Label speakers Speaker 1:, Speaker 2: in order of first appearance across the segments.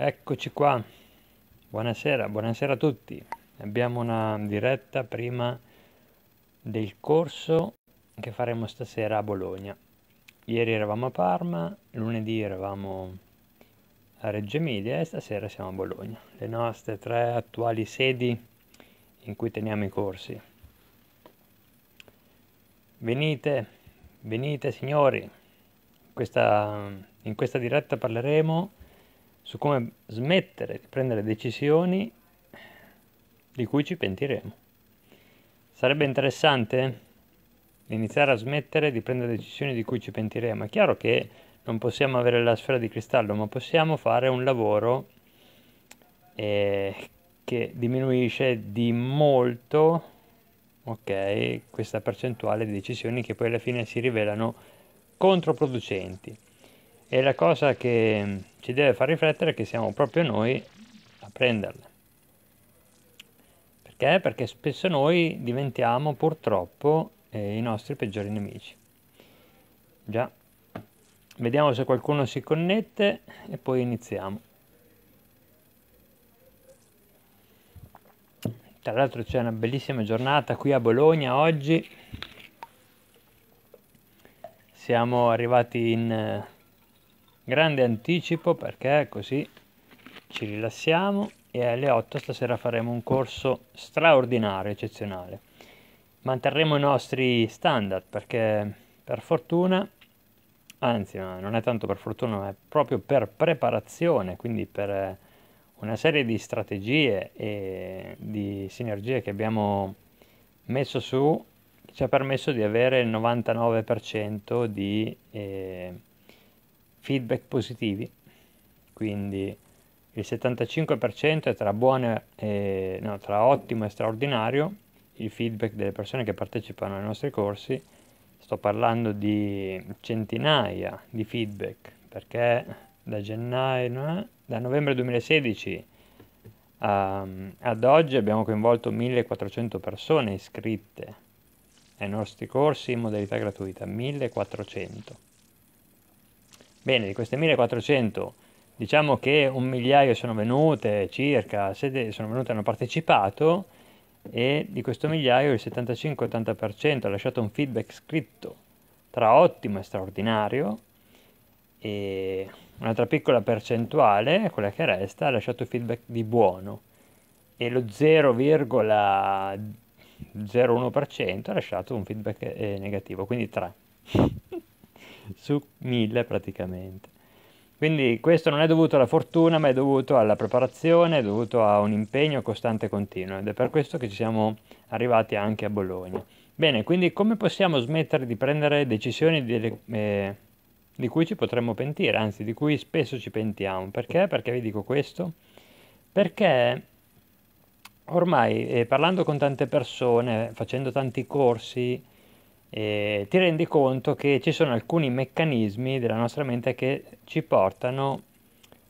Speaker 1: Eccoci qua, buonasera, buonasera a tutti. Abbiamo una diretta prima del corso che faremo stasera a Bologna. Ieri eravamo a Parma, lunedì eravamo a Reggio Emilia e stasera siamo a Bologna, le nostre tre attuali sedi in cui teniamo i corsi. Venite, venite signori, questa, in questa diretta parleremo su come smettere di prendere decisioni di cui ci pentiremo. Sarebbe interessante iniziare a smettere di prendere decisioni di cui ci pentiremo. È chiaro che non possiamo avere la sfera di cristallo, ma possiamo fare un lavoro eh, che diminuisce di molto okay, questa percentuale di decisioni che poi alla fine si rivelano controproducenti. E la cosa che ci deve far riflettere è che siamo proprio noi a prenderle. Perché? Perché spesso noi diventiamo purtroppo eh, i nostri peggiori nemici. Già, vediamo se qualcuno si connette e poi iniziamo. Tra l'altro c'è una bellissima giornata qui a Bologna oggi. Siamo arrivati in grande anticipo perché così ci rilassiamo e alle 8 stasera faremo un corso straordinario, eccezionale. Manterremo i nostri standard perché per fortuna, anzi non è tanto per fortuna, ma è proprio per preparazione, quindi per una serie di strategie e di sinergie che abbiamo messo su, ci ha permesso di avere il 99% di... Eh, feedback positivi, quindi il 75% è tra, buone e, no, tra ottimo e straordinario, il feedback delle persone che partecipano ai nostri corsi, sto parlando di centinaia di feedback, perché da gennaio, da novembre 2016 um, ad oggi abbiamo coinvolto 1400 persone iscritte ai nostri corsi in modalità gratuita, 1400 Bene, di queste 1400 diciamo che un migliaio sono venute circa, sono venute hanno partecipato e di questo migliaio il 75-80% ha lasciato un feedback scritto tra ottimo e straordinario e un'altra piccola percentuale, quella che resta, ha lasciato feedback di buono e lo 0,01% ha lasciato un feedback eh, negativo, quindi 3. Su 1000 praticamente. Quindi questo non è dovuto alla fortuna, ma è dovuto alla preparazione, è dovuto a un impegno costante e continuo ed è per questo che ci siamo arrivati anche a Bologna. Bene, quindi come possiamo smettere di prendere decisioni di, eh, di cui ci potremmo pentire, anzi di cui spesso ci pentiamo? Perché? Perché vi dico questo? Perché ormai eh, parlando con tante persone, facendo tanti corsi, eh, ti rendi conto che ci sono alcuni meccanismi della nostra mente che ci portano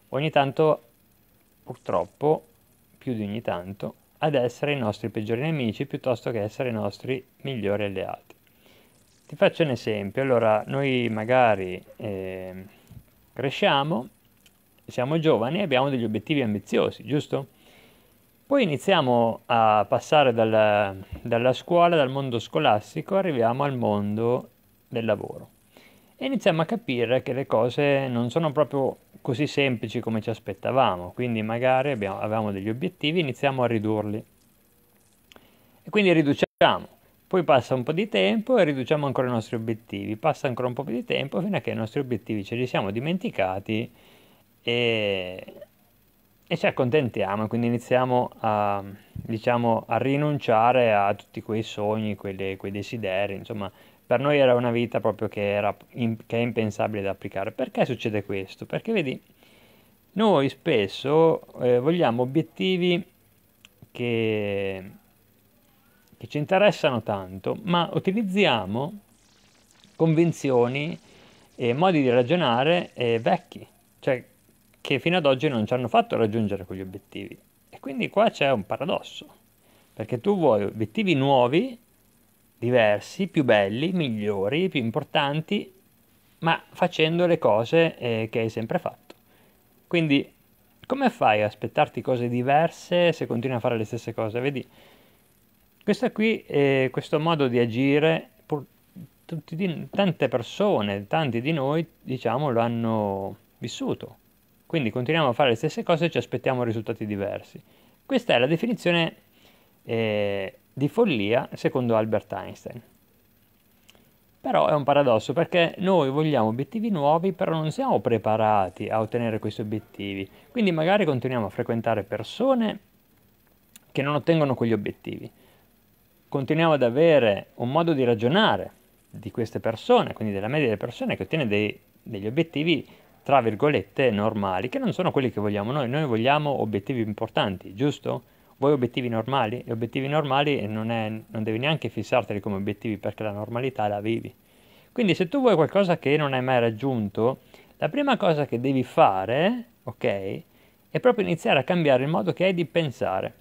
Speaker 1: ogni tanto, purtroppo, più di ogni tanto, ad essere i nostri peggiori nemici piuttosto che essere i nostri migliori alleati. Ti faccio un esempio, allora noi magari eh, cresciamo, siamo giovani e abbiamo degli obiettivi ambiziosi, giusto? Poi iniziamo a passare dalla, dalla scuola, dal mondo scolastico, arriviamo al mondo del lavoro. E iniziamo a capire che le cose non sono proprio così semplici come ci aspettavamo, quindi magari abbiamo, avevamo degli obiettivi, iniziamo a ridurli. E quindi riduciamo. Poi passa un po' di tempo e riduciamo ancora i nostri obiettivi, passa ancora un po' di tempo fino a che i nostri obiettivi ce li siamo dimenticati e, e ci accontentiamo, quindi iniziamo a, diciamo, a rinunciare a tutti quei sogni, quelle, quei desideri, insomma, per noi era una vita proprio che, era, in, che è impensabile da applicare. Perché succede questo? Perché vedi, noi spesso eh, vogliamo obiettivi che, che ci interessano tanto, ma utilizziamo convinzioni e modi di ragionare eh, vecchi, cioè che fino ad oggi non ci hanno fatto raggiungere quegli obiettivi. E quindi qua c'è un paradosso, perché tu vuoi obiettivi nuovi, diversi, più belli, migliori, più importanti, ma facendo le cose eh, che hai sempre fatto. Quindi come fai a aspettarti cose diverse se continui a fare le stesse cose? Vedi, qui, eh, questo modo di agire, pur, di, tante persone, tanti di noi, diciamo, lo hanno vissuto. Quindi continuiamo a fare le stesse cose e ci aspettiamo risultati diversi. Questa è la definizione eh, di follia secondo Albert Einstein. Però è un paradosso perché noi vogliamo obiettivi nuovi, però non siamo preparati a ottenere questi obiettivi. Quindi magari continuiamo a frequentare persone che non ottengono quegli obiettivi. Continuiamo ad avere un modo di ragionare di queste persone, quindi della media delle persone che ottiene dei, degli obiettivi tra virgolette normali, che non sono quelli che vogliamo noi. Noi vogliamo obiettivi importanti, giusto? Vuoi obiettivi normali? E obiettivi normali non, è, non devi neanche fissarteli come obiettivi perché la normalità la vivi. Quindi se tu vuoi qualcosa che non hai mai raggiunto, la prima cosa che devi fare, ok, è proprio iniziare a cambiare il modo che hai di pensare.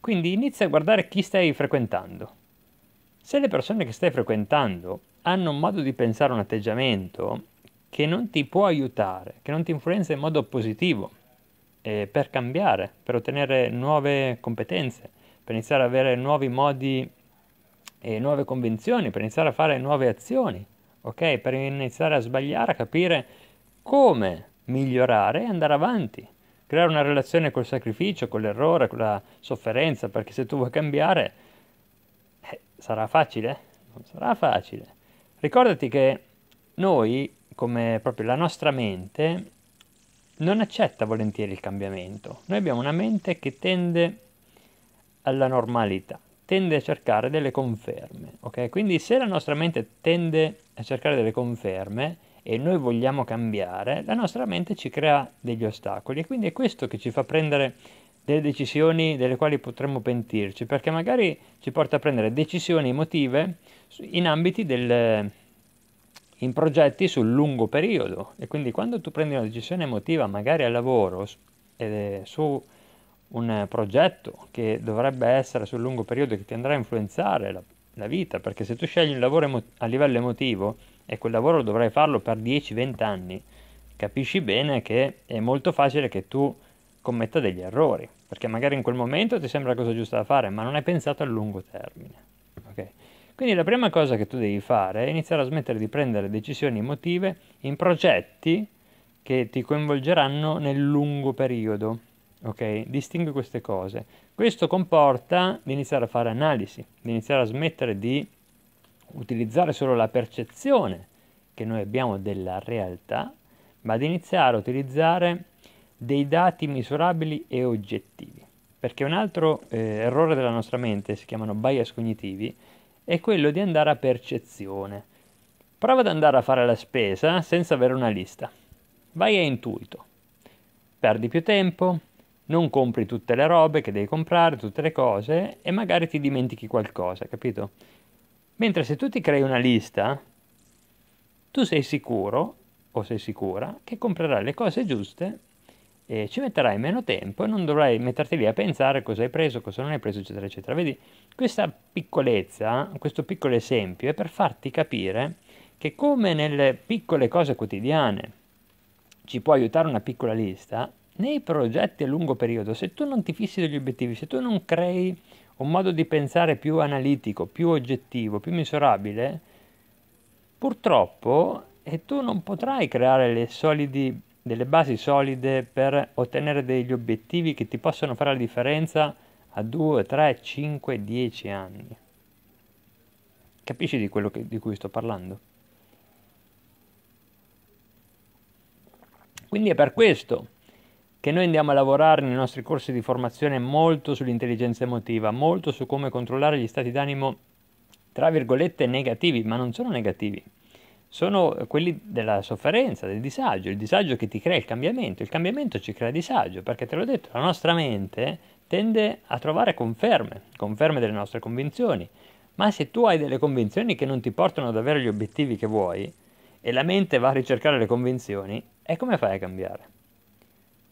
Speaker 1: Quindi inizia a guardare chi stai frequentando. Se le persone che stai frequentando hanno un modo di pensare, un atteggiamento che non ti può aiutare, che non ti influenza in modo positivo, eh, per cambiare, per ottenere nuove competenze, per iniziare ad avere nuovi modi e nuove convinzioni, per iniziare a fare nuove azioni, ok? Per iniziare a sbagliare, a capire come migliorare e andare avanti, creare una relazione col sacrificio, con l'errore, con la sofferenza, perché se tu vuoi cambiare eh, sarà facile? Non sarà facile. Ricordati che noi, come proprio la nostra mente, non accetta volentieri il cambiamento. Noi abbiamo una mente che tende alla normalità, tende a cercare delle conferme, ok? Quindi se la nostra mente tende a cercare delle conferme e noi vogliamo cambiare, la nostra mente ci crea degli ostacoli e quindi è questo che ci fa prendere delle decisioni delle quali potremmo pentirci, perché magari ci porta a prendere decisioni emotive in ambiti del, in progetti sul lungo periodo. E quindi quando tu prendi una decisione emotiva magari al lavoro eh, su un progetto che dovrebbe essere sul lungo periodo che ti andrà a influenzare la, la vita perché se tu scegli un lavoro emo- a livello emotivo e quel lavoro dovrai farlo per 10-20 anni capisci bene che è molto facile che tu commetta degli errori perché magari in quel momento ti sembra la cosa giusta da fare ma non hai pensato a lungo termine ok quindi la prima cosa che tu devi fare è iniziare a smettere di prendere decisioni emotive in progetti che ti coinvolgeranno nel lungo periodo. Ok? Distingui queste cose. Questo comporta di iniziare a fare analisi, di iniziare a smettere di utilizzare solo la percezione che noi abbiamo della realtà, ma di iniziare a utilizzare dei dati misurabili e oggettivi. Perché un altro eh, errore della nostra mente, si chiamano bias cognitivi, è quello di andare a percezione. Prova ad andare a fare la spesa senza avere una lista. Vai a intuito. Perdi più tempo, non compri tutte le robe che devi comprare, tutte le cose e magari ti dimentichi qualcosa, capito? Mentre se tu ti crei una lista, tu sei sicuro o sei sicura che comprerai le cose giuste e ci metterai meno tempo e non dovrai metterti lì a pensare cosa hai preso, cosa non hai preso, eccetera, eccetera. Vedi, questa piccolezza, questo piccolo esempio è per farti capire che come nelle piccole cose quotidiane ci può aiutare una piccola lista, nei progetti a lungo periodo, se tu non ti fissi degli obiettivi, se tu non crei un modo di pensare più analitico, più oggettivo, più misurabile, purtroppo tu non potrai creare le solidi delle basi solide per ottenere degli obiettivi che ti possono fare la differenza a 2, 3, 5, 10 anni. Capisci di quello che, di cui sto parlando? Quindi è per questo che noi andiamo a lavorare nei nostri corsi di formazione molto sull'intelligenza emotiva, molto su come controllare gli stati d'animo, tra virgolette, negativi, ma non sono negativi, sono quelli della sofferenza, del disagio, il disagio che ti crea il cambiamento. Il cambiamento ci crea disagio perché te l'ho detto, la nostra mente tende a trovare conferme, conferme delle nostre convinzioni. Ma se tu hai delle convinzioni che non ti portano ad avere gli obiettivi che vuoi e la mente va a ricercare le convinzioni, e come fai a cambiare?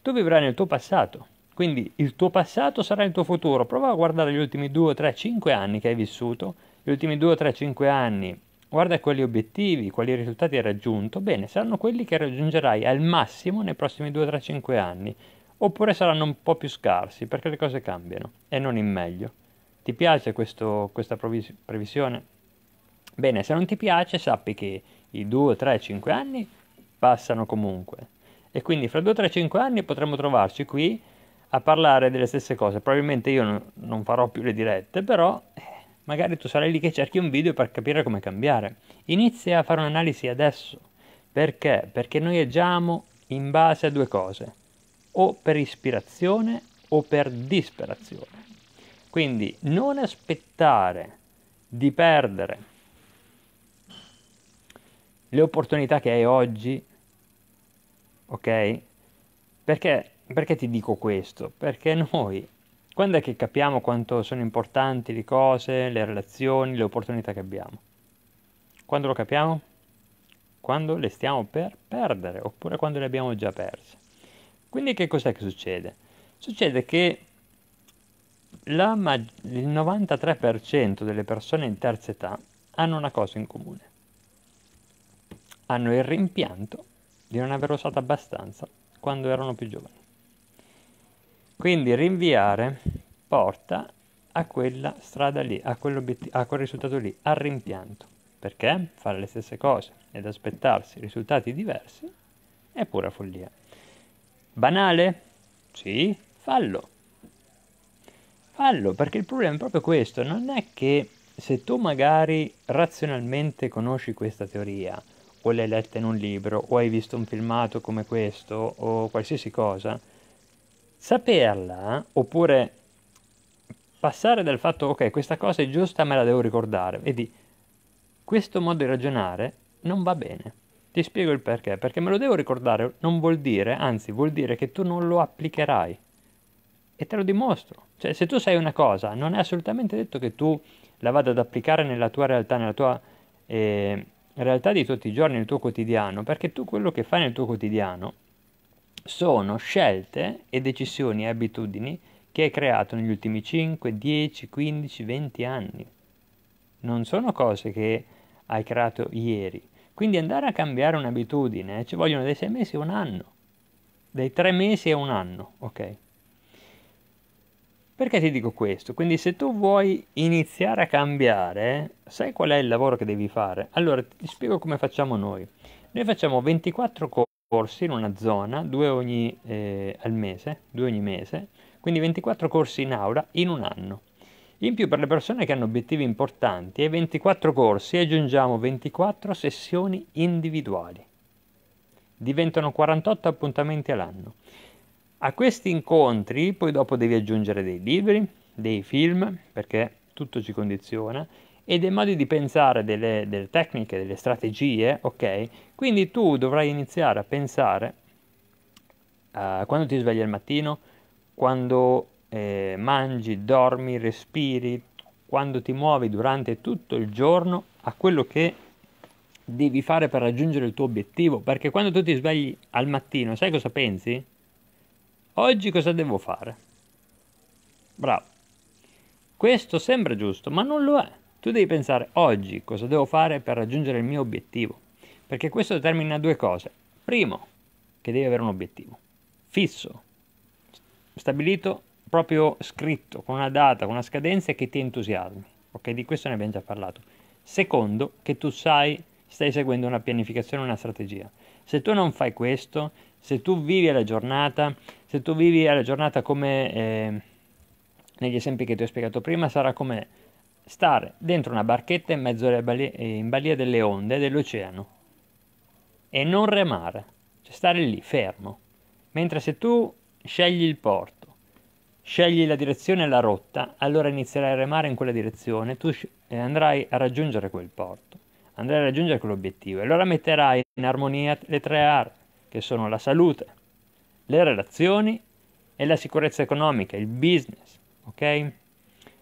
Speaker 1: Tu vivrai nel tuo passato, quindi il tuo passato sarà il tuo futuro. Prova a guardare gli ultimi 2, 3, 5 anni che hai vissuto, gli ultimi 2, 3, 5 anni Guarda quali obiettivi, quali risultati hai raggiunto, bene, saranno quelli che raggiungerai al massimo nei prossimi 2, 3, 5 anni. oppure saranno un po' più scarsi perché le cose cambiano e non in meglio. Ti piace questo, questa previs- previsione? Bene, se non ti piace sappi che i 2, 3, 5 anni passano comunque e quindi fra 2, 3, 5 anni potremo trovarci qui a parlare delle stesse cose. Probabilmente io non, farò più le dirette, però magari tu sarai lì che cerchi un video per capire come cambiare. Inizia a fare un'analisi adesso. Perché? Perché noi agiamo in base a due cose, o per ispirazione o per disperazione. Quindi non aspettare di perdere le opportunità che hai oggi, ok? Perché, perché ti dico questo? Perché noi, quando è che capiamo quanto sono importanti le cose, le relazioni, le opportunità che abbiamo? Quando lo capiamo? Quando le stiamo per perdere, oppure quando le abbiamo già perse. Quindi che cos'è che succede? Succede che la, il 93% delle persone in terza età hanno una cosa in comune. Hanno il rimpianto di non aver usato abbastanza quando erano più giovani. Quindi rinviare porta a quella strada lì, a, a quel risultato lì, al rimpianto. Perché fare le stesse cose ed aspettarsi risultati diversi è pura follia. Banale? Sì, fallo. Fallo, perché il problema è proprio questo, non è che se tu magari razionalmente conosci questa teoria, o l'hai letta in un libro, o hai visto un filmato come questo, o qualsiasi cosa, saperla, oppure passare dal fatto, ok, questa cosa è giusta, me la devo ricordare, vedi, questo modo di ragionare non va bene. Ti spiego il perché, perché me lo devo ricordare non vuol dire, anzi vuol dire che tu non lo applicherai. E te lo dimostro. Cioè, se tu sai una cosa, non è assolutamente detto che tu la vada ad applicare nella tua realtà, nella tua eh, realtà di tutti i giorni, nel tuo quotidiano, perché tu quello che fai nel tuo quotidiano sono scelte e decisioni e abitudini che hai creato negli ultimi 5, 10, 15, 20 anni. Non sono cose che hai creato ieri. Quindi andare a cambiare un'abitudine ci vogliono dai 6 mesi a un anno, dai 3 mesi a un anno, ok? Perché ti dico questo? Quindi se tu vuoi iniziare a cambiare, sai qual è il lavoro che devi fare? Allora ti spiego come facciamo noi. Noi facciamo 24 corsi in una zona, due ogni eh, al mese, due ogni mese, quindi 24 corsi in aula in un anno. In più per le persone che hanno obiettivi importanti, ai 24 corsi aggiungiamo 24 sessioni individuali. Diventano 48 appuntamenti all'anno. A questi incontri poi dopo devi aggiungere dei libri, dei film, perché tutto ci condiziona, e dei modi di pensare, delle, delle tecniche, delle strategie, ok? Quindi tu dovrai iniziare a pensare uh, quando ti svegli al mattino, quando eh, mangi, dormi, respiri, quando ti muovi durante tutto il giorno a quello che devi fare per raggiungere il tuo obiettivo, perché quando tu ti svegli al mattino, sai cosa pensi? Oggi cosa devo fare? Bravo. Questo sembra giusto, ma non lo è. Tu devi pensare oggi cosa devo fare per raggiungere il mio obiettivo, perché questo determina due cose. Primo, che devi avere un obiettivo fisso, stabilito, proprio scritto, con una data, con una scadenza che ti entusiasmi. Ok, di questo ne abbiamo già parlato. Secondo, che tu sai, stai seguendo una pianificazione, una strategia. Se tu non fai questo, se tu vivi alla giornata, se tu vivi alla giornata come eh, negli esempi che ti ho spiegato prima, sarà come stare dentro una barchetta in mezzo alle balie, in balia delle onde dell'oceano e non remare, cioè stare lì fermo. Mentre se tu scegli il porto, scegli la direzione e la rotta, allora inizierai a remare in quella direzione, tu andrai a raggiungere quel porto, andrai a raggiungere quell'obiettivo e allora metterai in armonia le tre aree, che sono la salute, le relazioni e la sicurezza economica, il business, ok?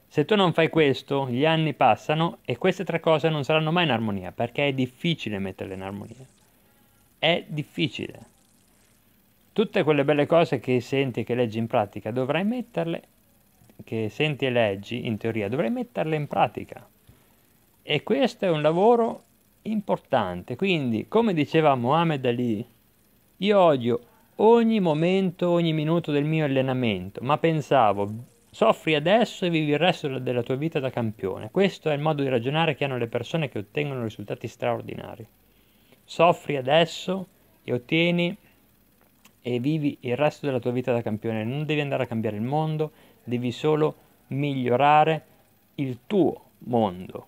Speaker 1: Se tu non fai questo, gli anni passano e queste tre cose non saranno mai in armonia, perché è difficile metterle in armonia. È difficile. Tutte quelle belle cose che senti e che leggi in pratica, dovrai metterle, che senti e leggi in teoria, dovrai metterle in pratica. E questo è un lavoro importante. Quindi, come diceva Muhammad Ali, io odio ogni momento, ogni minuto del mio allenamento, ma pensavo, soffri adesso e vivi il resto della tua vita da campione. Questo è il modo di ragionare che hanno le persone che ottengono risultati straordinari. Soffri adesso e ottieni e vivi il resto della tua vita da campione. Non devi andare a cambiare il mondo, devi solo migliorare il tuo mondo.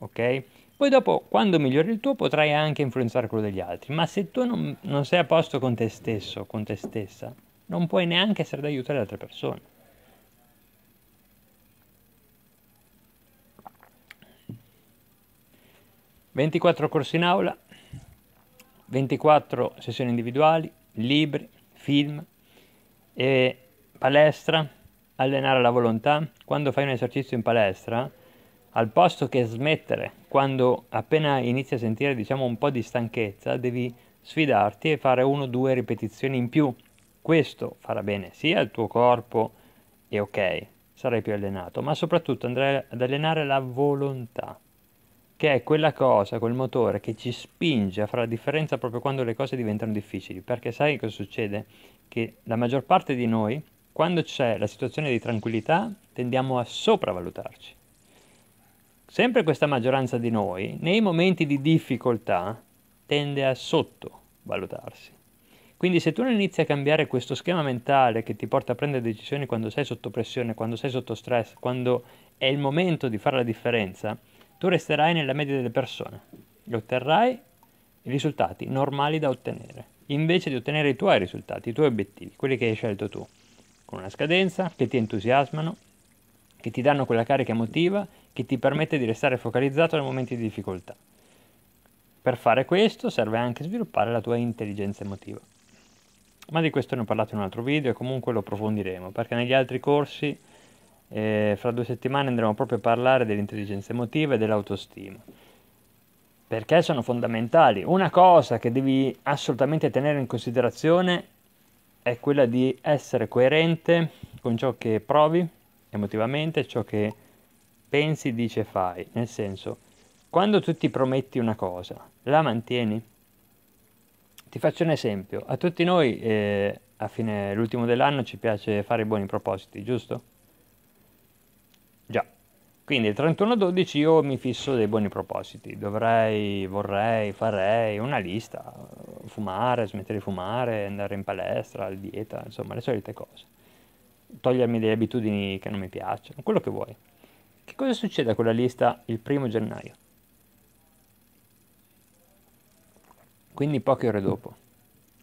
Speaker 1: Ok? Poi dopo, quando migliori il tuo, potrai anche influenzare quello degli altri. Ma se tu non, non sei a posto con te stesso, con te stessa, non puoi neanche essere d'aiuto alle altre persone. Ventiquattro corsi in aula, 24 sessioni individuali, libri, film e palestra, allenare la volontà. Quando fai un esercizio in palestra, al posto che smettere, quando appena inizi a sentire diciamo un po' di stanchezza, devi sfidarti e fare uno o due ripetizioni in più. Questo farà bene sia al tuo corpo e ok, sarai più allenato, ma soprattutto andrai ad allenare la volontà, che è quella cosa, quel motore che ci spinge a fare la differenza proprio quando le cose diventano difficili, perché sai cosa succede? Che la maggior parte di noi, quando c'è la situazione di tranquillità, tendiamo a sopravvalutarci Sempre questa maggioranza di noi, nei momenti di difficoltà, tende a sottovalutarsi. Quindi se tu non inizi a cambiare questo schema mentale che ti porta a prendere decisioni quando sei sotto pressione, quando sei sotto stress, quando è il momento di fare la differenza, tu resterai nella media delle persone e otterrai i risultati normali da ottenere, invece di ottenere i tuoi risultati, i tuoi obiettivi, quelli che hai scelto tu, con una scadenza, che ti entusiasmano, che ti danno quella carica emotiva che ti permette di restare focalizzato nei momenti di difficoltà. Per fare questo serve anche sviluppare la tua intelligenza emotiva. Ma di questo ne ho parlato in un altro video e comunque lo approfondiremo, perché negli altri corsi eh, fra due settimane andremo proprio a parlare dell'intelligenza emotiva e dell'autostima. Perché sono fondamentali. Una cosa che devi assolutamente tenere in considerazione è quella di essere coerente con ciò che provi emotivamente, ciò che pensi, dice, fai. Nel senso, quando tu ti prometti una cosa, la mantieni? Ti faccio un esempio. A tutti noi, eh, a fine l'ultimo dell'anno, ci piace fare i buoni propositi, giusto? Già. Quindi il 31-12 io mi fisso dei buoni propositi. Dovrei, vorrei, farei una lista. Fumare, smettere di fumare, andare in palestra, dieta, insomma, le solite cose. Togliermi delle abitudini che non mi piacciono, quello che vuoi. Che cosa succede a quella lista il primo gennaio? Quindi poche ore dopo.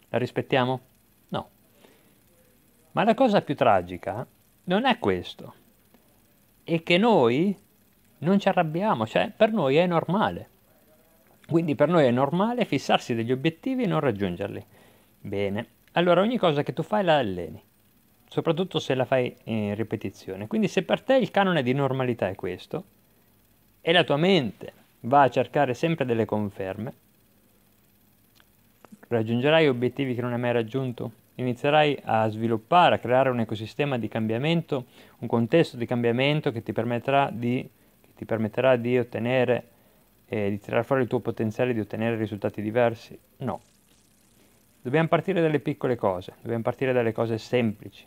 Speaker 1: La rispettiamo? No. Ma la cosa più tragica non è questo. È che noi non ci arrabbiamo, cioè per noi è normale. Quindi per noi è normale fissarsi degli obiettivi e non raggiungerli. Bene, allora ogni cosa che tu fai la alleni soprattutto se la fai in ripetizione. Quindi se per te il canone di normalità è questo, e la tua mente va a cercare sempre delle conferme, raggiungerai obiettivi che non hai mai raggiunto, inizierai a sviluppare, a creare un ecosistema di cambiamento, un contesto di cambiamento che ti permetterà di, ti permetterà di ottenere, eh, di tirare fuori il tuo potenziale di ottenere risultati diversi? No. Dobbiamo partire dalle piccole cose, dobbiamo partire dalle cose semplici.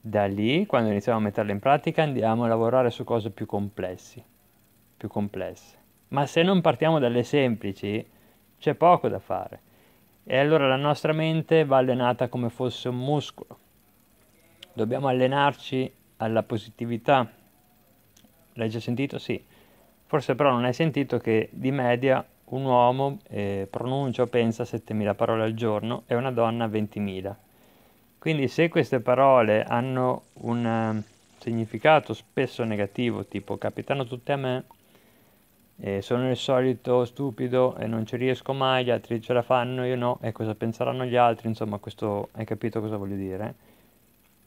Speaker 1: Da lì, quando iniziamo a metterle in pratica, andiamo a lavorare su cose più complessi, più complesse. Ma se non partiamo dalle semplici, c'è poco da fare. E allora la nostra mente va allenata come fosse un muscolo. Dobbiamo allenarci alla positività. L'hai già sentito? Sì. Forse però non hai sentito che di media un uomo eh, pronuncia o pensa 7.000 parole al giorno e una donna 20.000. Quindi se queste parole hanno un uh, significato spesso negativo, tipo capitano tutte a me, eh, sono il solito stupido e non ci riesco mai, gli altri ce la fanno, io no, e cosa penseranno gli altri, insomma, questo hai capito cosa voglio dire?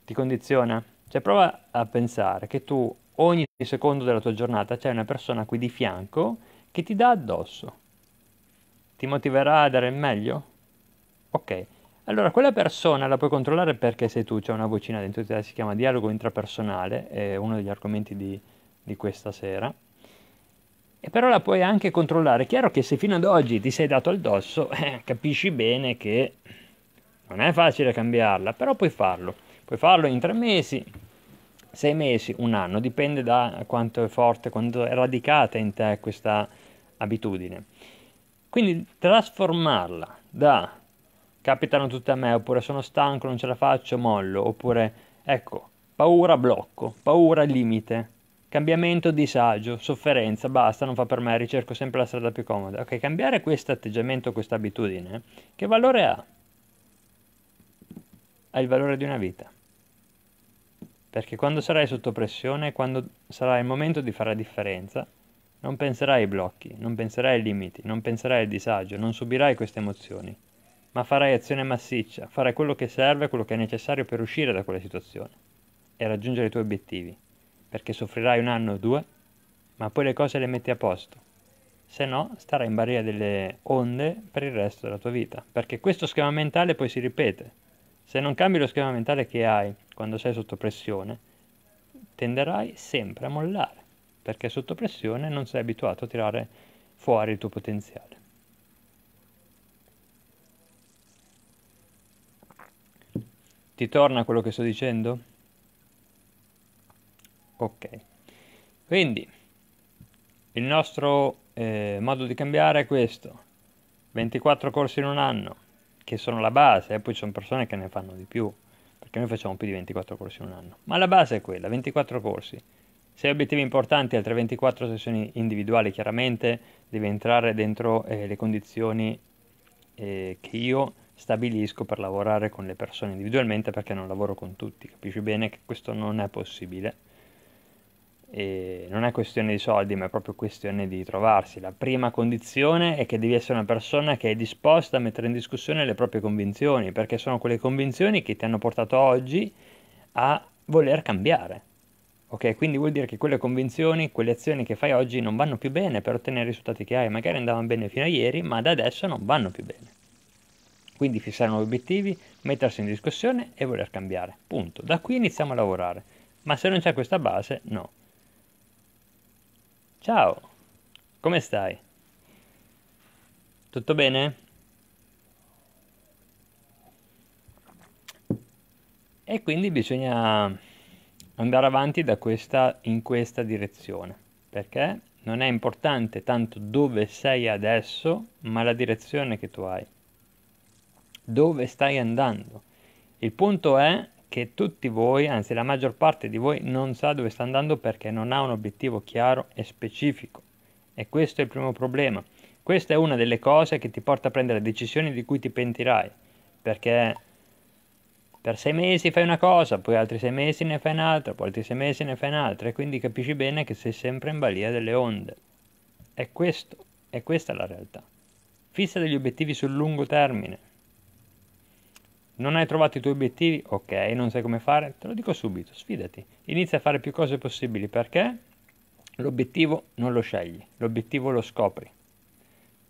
Speaker 1: Ti condiziona? Cioè prova a pensare che tu ogni secondo della tua giornata c'è una persona qui di fianco che ti dà addosso. Ti motiverà a dare il meglio? Ok. Allora, quella persona la puoi controllare perché sei tu, c'è una vocina dentro di te, si chiama dialogo intrapersonale, è uno degli argomenti di, di questa sera. Però la puoi anche controllare. Chiaro che se fino ad oggi ti sei dato addosso, eh, capisci bene che Non è facile cambiarla, però puoi farlo. Puoi farlo in tre mesi, sei mesi, un anno, dipende da quanto è forte, quanto è radicata in te questa abitudine. Quindi trasformarla da capitano tutte a me, oppure sono stanco, non ce la faccio, mollo, oppure ecco, paura, blocco, paura, limite, cambiamento, disagio, sofferenza, basta, non fa per me, ricerco sempre la strada più comoda. Ok, cambiare questo atteggiamento, questa abitudine, che valore ha? Ha il valore di una vita. Perché quando sarai sotto pressione, quando sarà il momento di fare la differenza, non penserai ai blocchi, non penserai ai limiti, non penserai al disagio, non subirai queste emozioni, ma farai azione massiccia, farai quello che serve, quello che è necessario per uscire da quella situazione e raggiungere i tuoi obiettivi, perché soffrirai un anno o due, ma poi le cose le metti a posto. Se no, starai in barriera delle onde per il resto della tua vita, perché questo schema mentale poi si ripete. Se non cambi lo schema mentale che hai quando sei sotto pressione, tenderai sempre a mollare perché sotto pressione non sei abituato a tirare fuori il tuo potenziale. Ti torna quello che sto dicendo? Ok. Quindi il nostro eh, modo di cambiare è questo. 24 corsi in un anno, che sono la base, e poi ci sono persone che ne fanno di più, perché noi facciamo più di 24 corsi in un anno. Ma la base è quella, 24 corsi. Se hai obiettivi importanti, altre 24 sessioni individuali, chiaramente devi entrare dentro eh, le condizioni eh, che io stabilisco per lavorare con le persone individualmente perché non lavoro con tutti. Capisci bene che questo non è possibile. E non è questione di soldi, ma è proprio questione di trovarsi. La prima condizione è che devi essere una persona che è disposta a mettere in discussione le proprie convinzioni, perché sono quelle convinzioni che ti hanno portato oggi a voler cambiare. Ok, quindi vuol dire che quelle convinzioni, quelle azioni che fai oggi non vanno più bene per ottenere i risultati che hai, magari andavano bene fino a ieri, ma da adesso non vanno più bene. Quindi fissare nuovi obiettivi, mettersi in discussione e voler cambiare. Punto. Da qui iniziamo a lavorare. Ma se non c'è questa base, no. Ciao, come stai? Tutto bene? E quindi bisogna andare avanti questa, in questa direzione, perché non è importante tanto dove sei adesso, ma la direzione che tu hai. Dove stai andando? Il punto è che tutti voi, anzi la maggior parte di voi, non sa dove sta andando perché non ha un obiettivo chiaro e specifico. E questo è il primo problema. Questa è una delle cose che ti porta a prendere decisioni di cui ti pentirai, perché per sei mesi fai una cosa, poi altri sei mesi ne fai un'altra, poi altri sei mesi ne fai un'altra e quindi capisci bene che sei sempre in balia delle onde. È questo, è questa la realtà. Fissa degli obiettivi sul lungo termine. Non hai trovato i tuoi obiettivi? Ok, non sai come fare? Te lo dico subito, sfidati. Inizia a fare più cose possibili perché l'obiettivo non lo scegli, l'obiettivo lo scopri.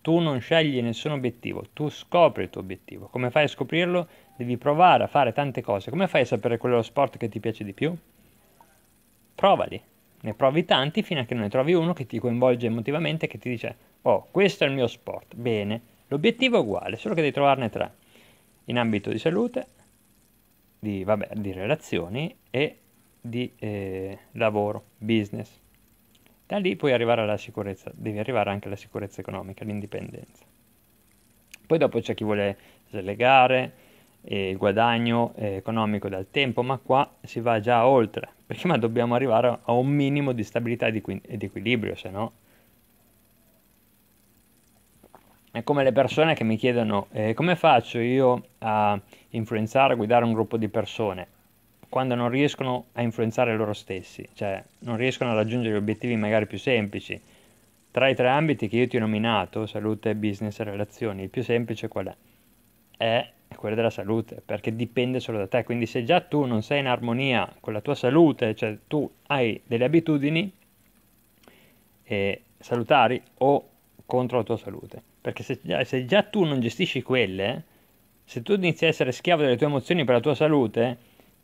Speaker 1: Tu non scegli nessun obiettivo, tu scopri il tuo obiettivo. Come fai a scoprirlo? Devi provare a fare tante cose. Come fai a sapere qual è lo sport che ti piace di più? Provali. Ne provi tanti fino a che non ne trovi uno che ti coinvolge emotivamente e che ti dice oh, questo è il mio sport. Bene. L'obiettivo è uguale, solo che devi trovarne tre. In ambito di salute, di, vabbè, di relazioni e di eh, lavoro, business. Da lì puoi arrivare alla sicurezza, devi arrivare anche alla sicurezza economica, all'indipendenza. Poi dopo c'è chi vuole slegare il guadagno eh, economico dal tempo, ma qua si va già oltre. Prima dobbiamo arrivare a un minimo di stabilità e di equilibrio, se no è come le persone che mi chiedono eh, come faccio io a influenzare, a guidare un gruppo di persone quando non riescono a influenzare loro stessi, cioè non riescono a raggiungere gli obiettivi magari più semplici. Tra i tre ambiti che io ti ho nominato, salute, business e relazioni, il più semplice qual è? È quello della salute, perché dipende solo da te. Quindi se già tu non sei in armonia con la tua salute, cioè tu hai delle abitudini eh, salutari o contro la tua salute, perché se se già tu non gestisci quelle, se tu inizi a essere schiavo delle tue emozioni per la tua salute,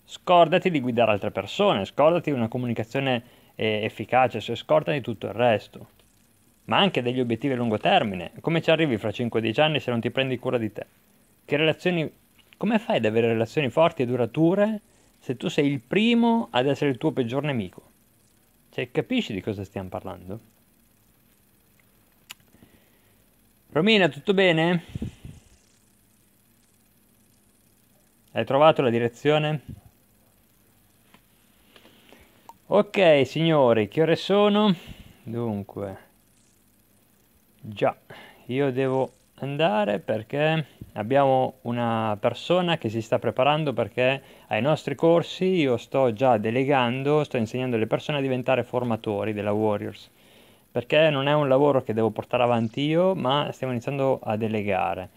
Speaker 1: scordati di guidare altre persone, scordati di una comunicazione eh, efficace, cioè scordati di tutto il resto, ma anche degli obiettivi a lungo termine. Come ci arrivi fra 5-10 anni se non ti prendi cura di te? Che relazioni Come fai ad avere relazioni forti e durature se tu sei il primo ad essere il tuo peggior nemico? Cioè, capisci di cosa stiamo parlando? Romina, tutto bene? Hai trovato la direzione? Ok, signori, che ore sono? Dunque, già, io devo andare perché abbiamo una persona che si sta preparando perché ai nostri corsi io sto già delegando, sto insegnando alle persone a diventare formatori della Warriors perché non è un lavoro che devo portare avanti io ma stiamo iniziando a delegare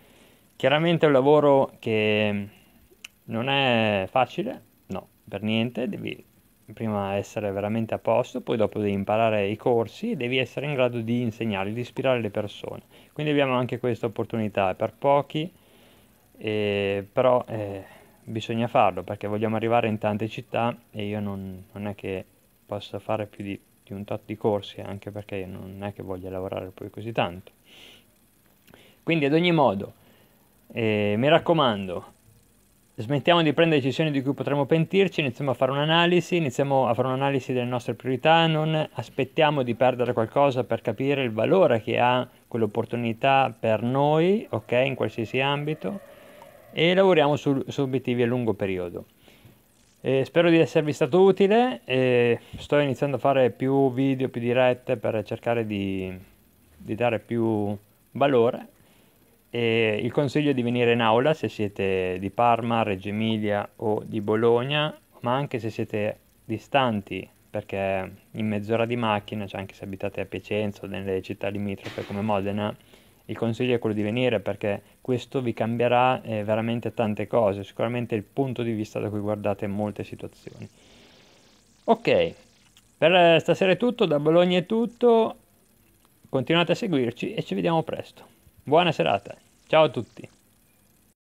Speaker 1: chiaramente è un lavoro che non è facile no per niente devi prima essere veramente a posto, poi dopo devi imparare i corsi devi essere in grado di insegnare, di ispirare le persone. Quindi abbiamo anche questa opportunità, è per pochi, eh, però eh, bisogna farlo perché vogliamo arrivare in tante città e io non, non è che possa fare più di, di, un tot di corsi, anche perché non è che voglia lavorare poi così tanto. Quindi ad ogni modo, eh, mi raccomando, smettiamo di prendere decisioni di cui potremmo pentirci, iniziamo a fare un'analisi, iniziamo a fare un'analisi delle nostre priorità, non aspettiamo di perdere qualcosa per capire il valore che ha quell'opportunità per noi, ok, in qualsiasi ambito, e lavoriamo su, su obiettivi a lungo periodo. Eh, spero di esservi stato utile, eh, sto iniziando a fare più video, più dirette per cercare di, di dare più valore. E il consiglio è di venire in aula se siete di Parma, Reggio Emilia o di Bologna, ma anche se siete distanti, perché in mezz'ora di macchina, cioè anche se abitate a Piacenza o nelle città limitrofe come Modena, il consiglio è quello di venire perché questo vi cambierà eh, veramente tante cose, sicuramente il punto di vista da cui guardate molte situazioni. Ok, per stasera è tutto, da Bologna è tutto, continuate a seguirci e ci vediamo presto. Buona serata, ciao a tutti.